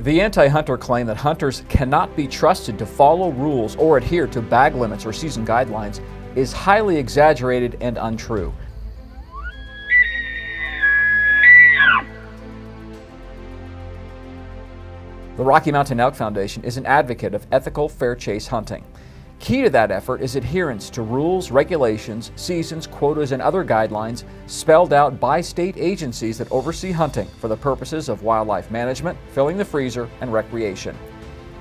The anti-hunter claim that hunters cannot be trusted to follow rules or adhere to bag limits or season guidelines is highly exaggerated and untrue. The Rocky Mountain Elk Foundation is an advocate of ethical fair chase hunting. Key to that effort is adherence to rules, regulations, seasons, quotas, and other guidelines spelled out by state agencies that oversee hunting for the purposes of wildlife management, filling the freezer, and recreation.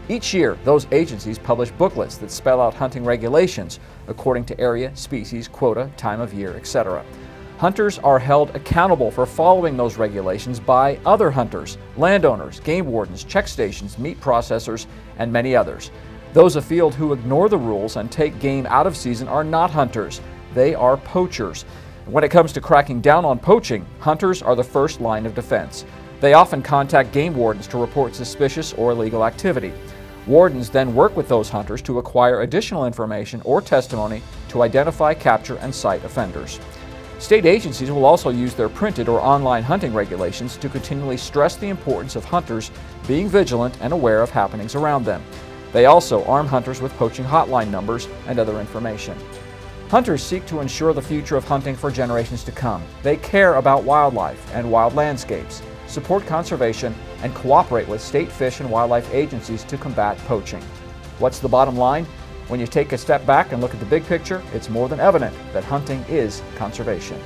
Each year, those agencies publish booklets that spell out hunting regulations according to area, species, quota, time of year, etc. Hunters are held accountable for following those regulations by other hunters, landowners, game wardens, check stations, meat processors, and many others. Those afield who ignore the rules and take game out of season are not hunters, they are poachers. When it comes to cracking down on poaching, hunters are the first line of defense. They often contact game wardens to report suspicious or illegal activity. Wardens then work with those hunters to acquire additional information or testimony to identify, capture, and cite offenders. State agencies will also use their printed or online hunting regulations to continually stress the importance of hunters being vigilant and aware of happenings around them. They also arm hunters with poaching hotline numbers and other information. Hunters seek to ensure the future of hunting for generations to come. They care about wildlife and wild landscapes, support conservation, and cooperate with state fish and wildlife agencies to combat poaching. What's the bottom line? When you take a step back and look at the big picture, it's more than evident that hunting is conservation.